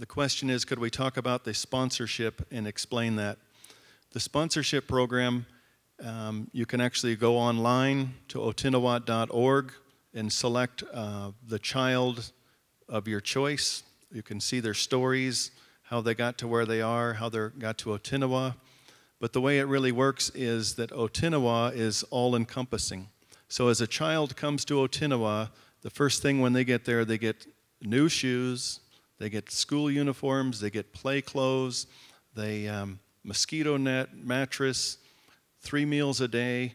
the question is could we talk about the sponsorship and explain that? The sponsorship program, um, you can actually go online to otinowaa.org and select uh, the child of your choice. You can see their stories, how they got to where they are, how they got to Otino Waa. But the way it really works is that Otino Waa is all encompassing. So as a child comes to Otino Waa, the first thing when they get there, they get new shoes, they get school uniforms, they get play clothes, they um, mosquito net, mattress, three meals a day.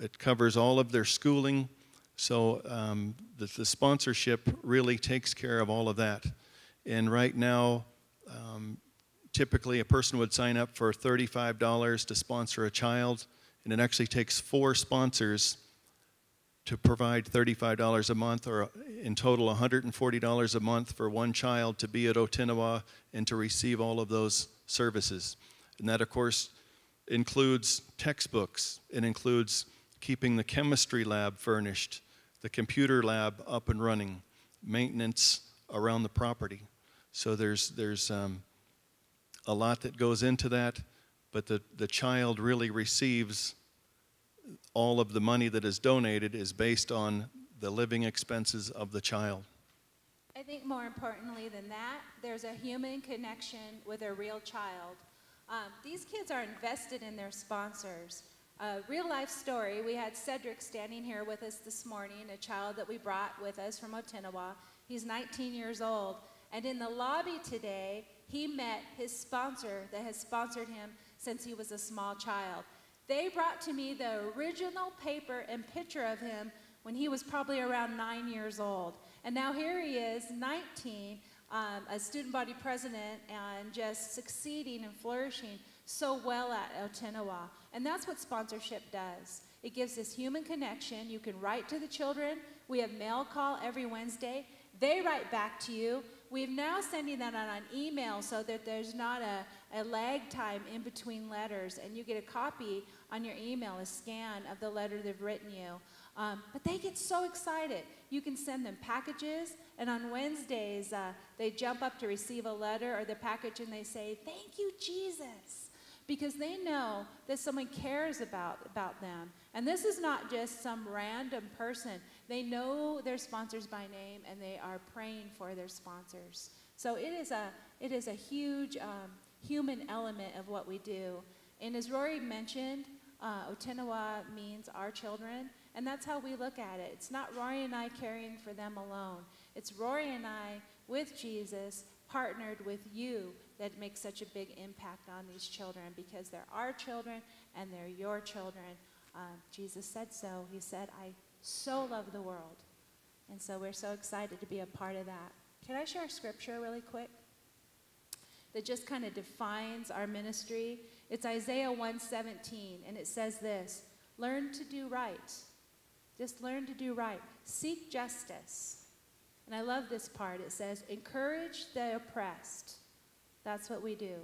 It covers all of their schooling. So um, the, the, sponsorship really takes care of all of that. And right now, um, typically a person would sign up for $35 to sponsor a child, and it actually takes four sponsors to provide $35 a month, or in total $140 a month for one child to be at Otino Waa and to receive all of those services. And that, of course, includes textbooks, it includes keeping the chemistry lab furnished, the computer lab up and running, maintenance around the property. So there's, there's um, a lot that goes into that, but the, the child really receives all of the money that is donated is based on the living expenses of the child. I think more importantly than that, there's a human connection with a real child. Um, these kids are invested in their sponsors. A real life story, we had Cedric standing here with us this morning, a child that we brought with us from Otino Waa. He's 19 years old. And in the lobby today, he met his sponsor that has sponsored him since he was a small child. They brought to me the original paper and picture of him when he was probably around nine years old. And now here he is, 19, um, a student body president, and just succeeding and flourishing so well at Otino Waa. And that's what sponsorship does. It gives this human connection. You can write to the children. We have mail call every Wednesday. They write back to you. We're now sending that out on email so that there's not a, a lag time in between letters, and you get a copy on your email, a scan of the letter they've written you. Um, but they get so excited. You can send them packages, and on Wednesdays, uh, they jump up to receive a letter or the package and they say, Thank you, Jesus. Because they know that someone cares about, about them. And this is not just some random person. They know their sponsors by name and they are praying for their sponsors. So it is a, it is a huge um, human element of what we do. And as Rory mentioned, uh, means our children, and that's how we look at it. It's not Rory and I caring for them alone. It's Rory and I with Jesus partnered with you that makes such a big impact on these children because they're our children and they're your children. Uh, Jesus said so. He said, I so love the world. And so we're so excited to be a part of that. Can I share a scripture really quick? That just kind of defines our ministry. It's Isaiah 117, and it says this Learn to do right. Just learn to do right. Seek justice. And I love this part. It says, Encourage the oppressed. That's what we do.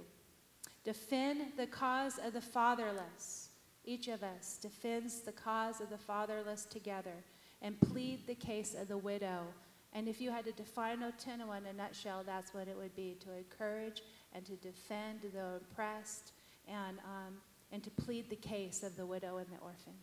Defend the cause of the fatherless. Each of us defends the cause of the fatherless together and plead the case of the widow. And if you had to define Otino Waa in a nutshell, that's what it would be to encourage and to defend the oppressed and, um, and to plead the case of the widow and the orphan.